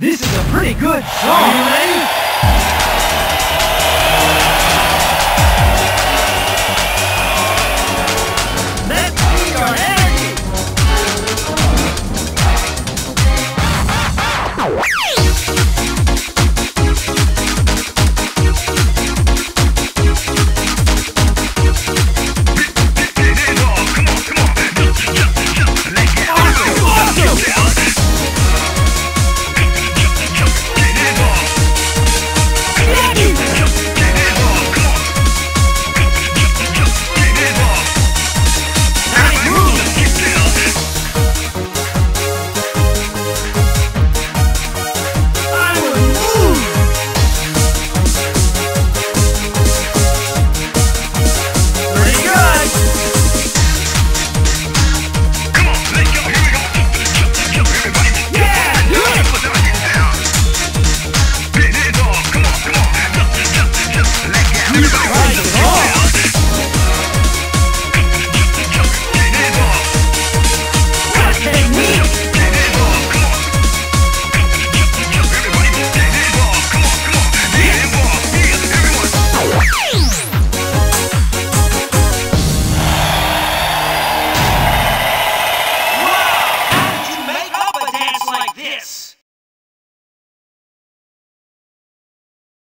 This is a pretty good song. Are you ready?